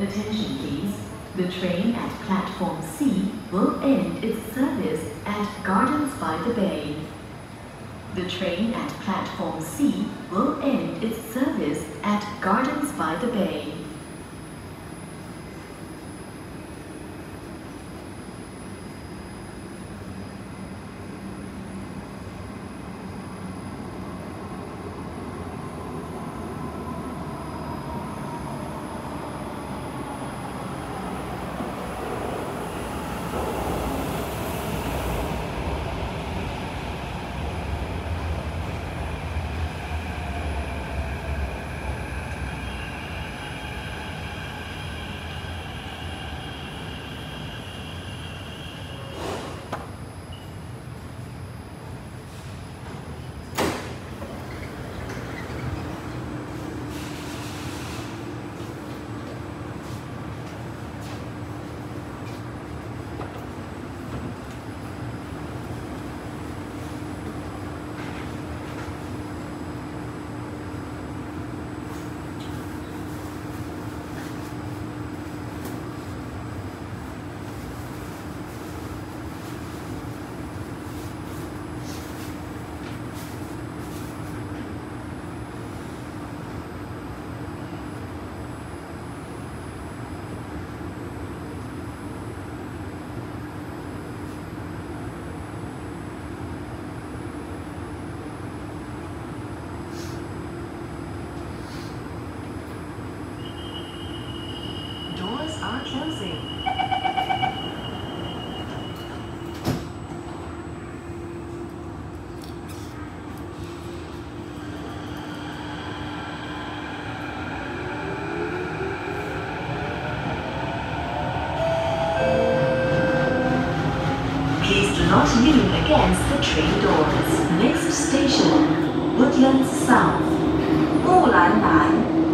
Attention please. The train at platform C will end its service at Gardens by the Bay. The train at platform C will end its service at Gardens by the Bay. not lean against the train doors. Next station, Woodlands South. 兀兰南。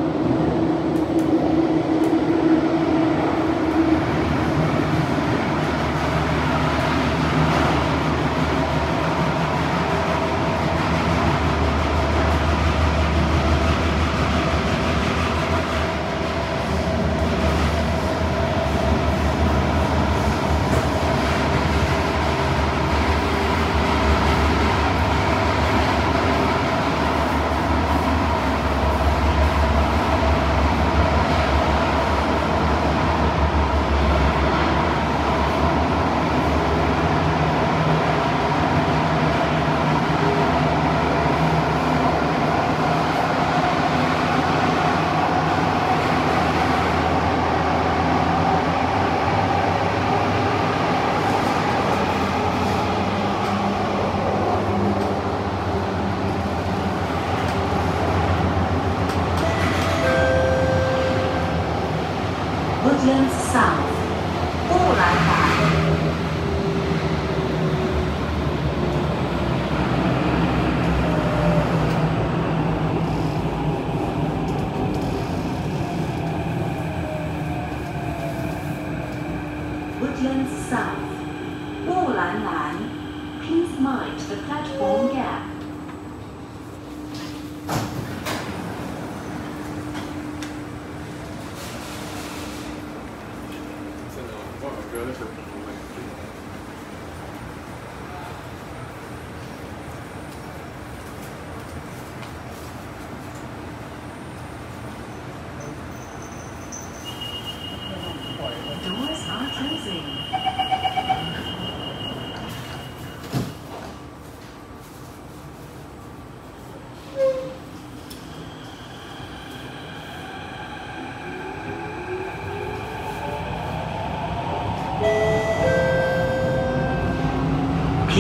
Böyle çok.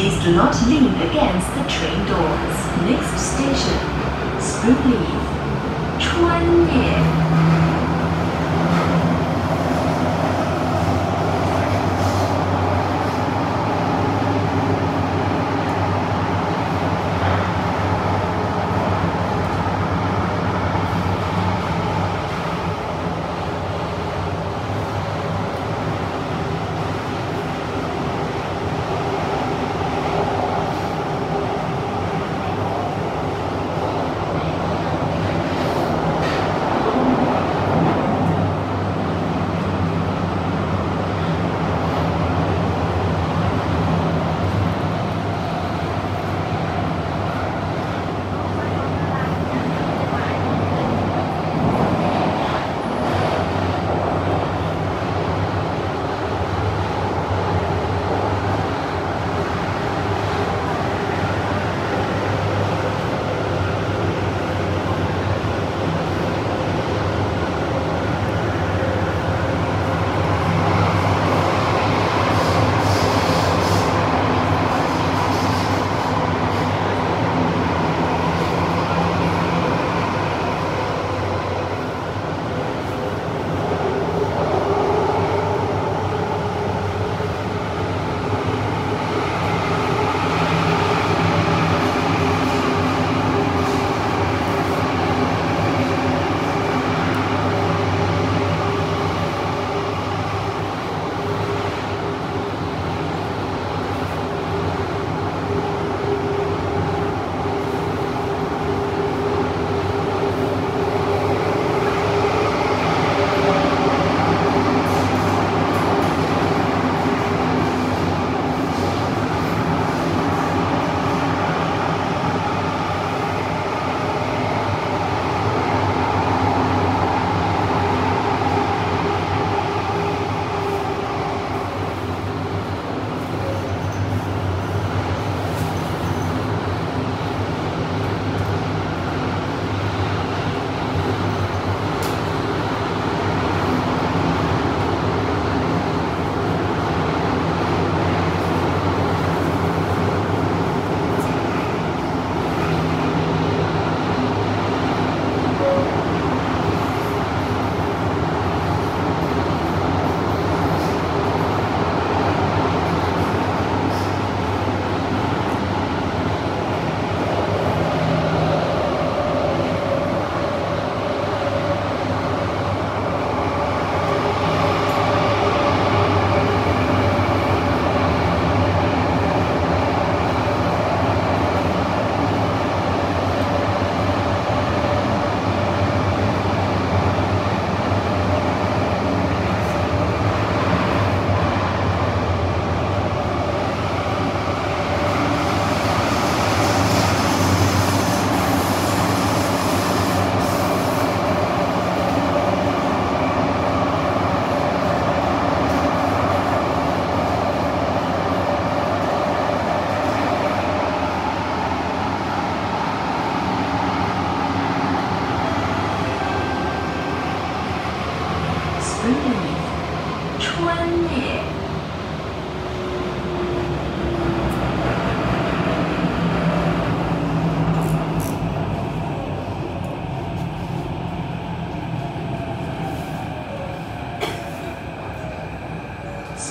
Please do not lean against the train doors. Next station, Springleaf, 春叶。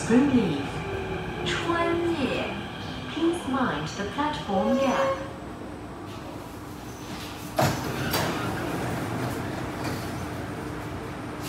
Springy. Please mind the platform gap.